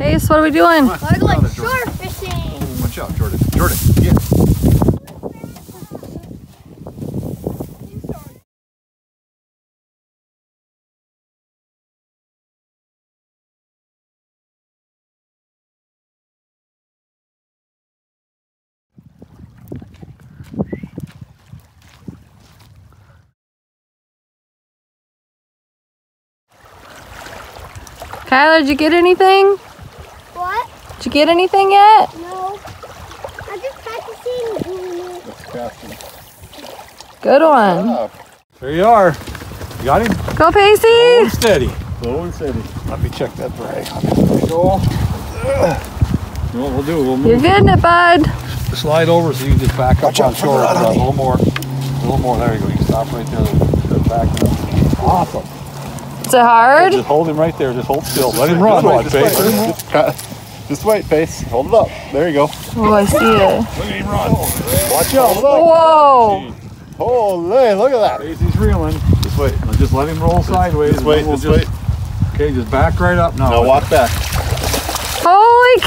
Pace, what are we doing? We're going shore fishing. Watch out, Jordan. Jordan, get. Kyler, did you get anything? What? Did you get anything yet? No. I'm just practicing. Good one. There you are. You got him? Go, Slow Pacey. and steady. Slow and steady. Let me check that drag. You go. You know what we'll do? We'll You're getting it, bud. slide over so you can just back up Watch on shore. that, A little more. A little more. There you go. You can stop right there. Just back up. Awesome. Is it hard? Just hold him right there. Just hold still. Let him run. Just Watch, wait, Pace. Just wait. run. Just cut- Just wait, Pace. Hold it up. There you go. Oh, I see it. Look at him run. Watch out. Hold it up. Whoa. Holy, look at that. He's reeling. Just wait. Now just let him roll sideways. Just wait, we'll just wait. Okay, just back right up now. Now walk back. Holy